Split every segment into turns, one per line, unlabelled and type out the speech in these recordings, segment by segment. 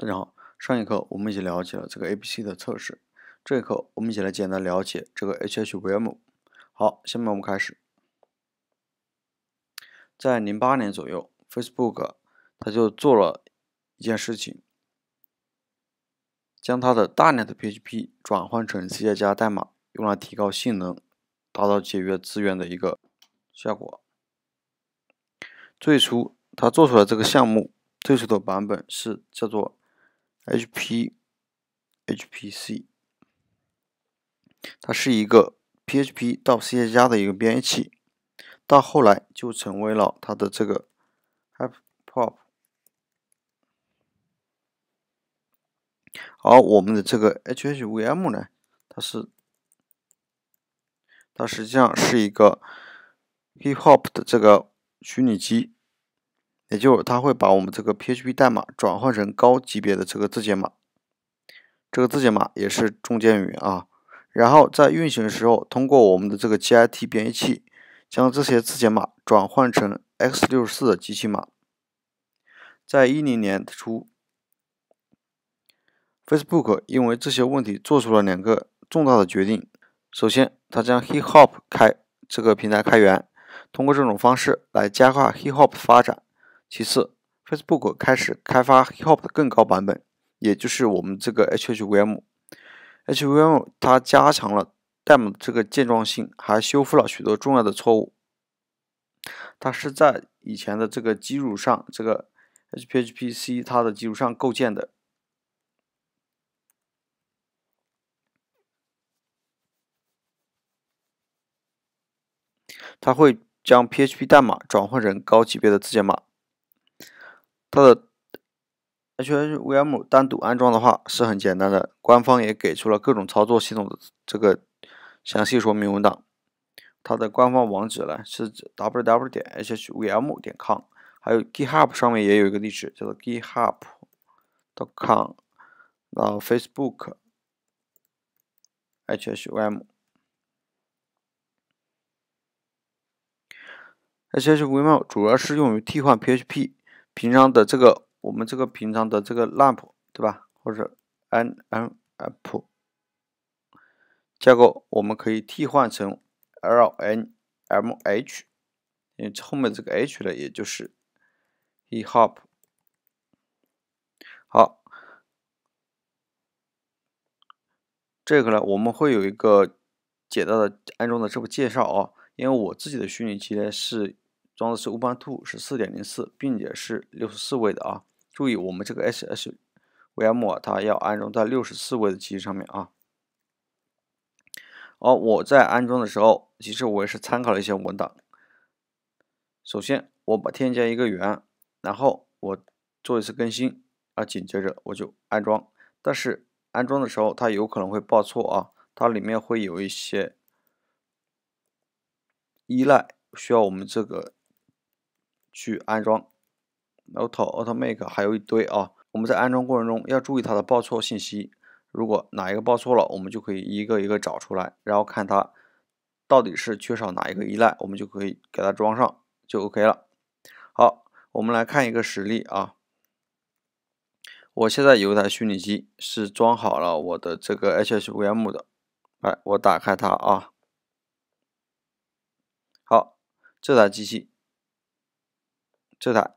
大家好，上一课我们一起了解了这个 ABC 的测试，这一课我们一起来简单了解这个 HHVM。好，下面我们开始。在零八年左右，Facebook 它就做了一件事情，将它的大量的 PHP 转换成 C 加加代码，用来提高性能，达到节约资源的一个效果。最初他做出来这个项目，最初的版本是叫做。HP HPC，它是一个 PHP 到 C 加加的一个编译器，到后来就成为了它的这个 HyperPop。而我们的这个 HHVM 呢，它是它实际上是一个 HipHop 的这个虚拟机。也就是它会把我们这个 PHP 代码转换成高级别的这个字节码，这个字节码也是中间语言啊。然后在运行的时候，通过我们的这个 Git 编译器，将这些字节码转换成 x64 的机器码。在一零年初，Facebook 因为这些问题做出了两个重大的决定。首先，它将 HipHop 开这个平台开源，通过这种方式来加快 HipHop 的发展。其次，Facebook 开始开发 HipHop 的更高版本，也就是我们这个 HHVM。HVM 它加强了代码的这个健壮性，还修复了许多重要的错误。它是在以前的这个基础上，这个 HPHPC 它的基础上构建的。它会将 PHP 代码转换成高级别的字节码。它的 HHVM 单独安装的话是很简单的，官方也给出了各种操作系统的这个详细说明文档。它的官方网址呢是 www 点 hhvm 点 com，还有 GitHub 上面也有一个地址叫做 GitHub.com，然后 Facebook HHVM HHVM 主要是用于替换 PHP。平常的这个，我们这个平常的这个 lamp，对吧？或者 nmap 架构，我们可以替换成 lnmh，因为后面这个 h 呢，也就是 e hop。好，这个呢，我们会有一个简单的安装的这个介绍啊，因为我自己的虚拟机呢是。装的是 Ubuntu 是四点零四，并且是六十四位的啊。注意，我们这个 HHVM 它要安装在六十四位的机器上面啊。而我在安装的时候，其实我也是参考了一些文档。首先，我把添加一个源，然后我做一次更新，啊，紧接着我就安装。但是安装的时候，它有可能会报错啊，它里面会有一些依赖，需要我们这个。去安装，Auto Automake 还有一堆啊。我们在安装过程中要注意它的报错信息。如果哪一个报错了，我们就可以一个一个找出来，然后看它到底是缺少哪一个依赖，我们就可以给它装上，就 OK 了。好，我们来看一个实例啊。我现在有一台虚拟机是装好了我的这个 HHVM 的，哎，我打开它啊。好，这台机器。这台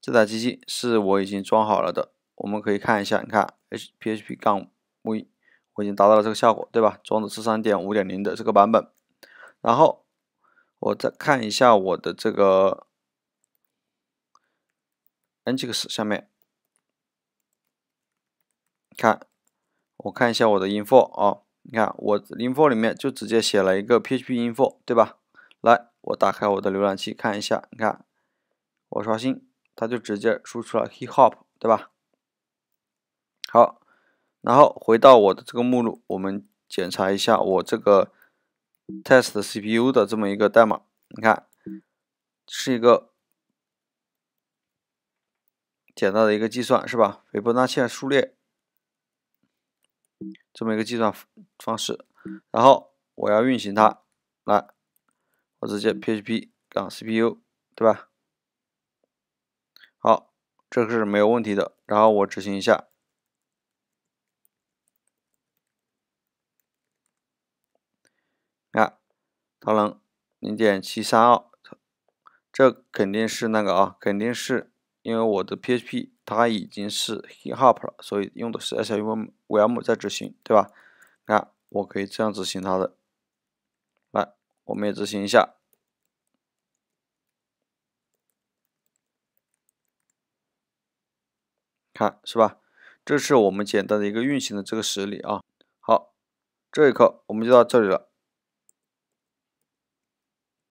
这台机器是我已经装好了的，我们可以看一下，你看 H PHP 杠 V，我已经达到了这个效果，对吧？装的是三点五点零的这个版本。然后我再看一下我的这个 Nginx 下面，看，我看一下我的 info 啊，你看我 info 里面就直接写了一个 PHP info，对吧？来，我打开我的浏览器看一下，你看。我刷新，它就直接输出了 HipHop，对吧？好，然后回到我的这个目录，我们检查一下我这个 test CPU 的这么一个代码。你看，是一个简单的一个计算，是吧？斐波那契数列这么一个计算方式。然后我要运行它，来，我直接 PHP 杠 CPU，对吧？好，这个是没有问题的。然后我执行一下，看、啊，它能零点七三二，这肯定是那个啊，肯定是因为我的 PHP 它已经是 hiphop 了，所以用的是 SVM 在执行，对吧？看、我可以这样执行它的，来，我们也执行一下。看是吧？这是我们简单的一个运行的这个实例啊。好，这一课我们就到这里了。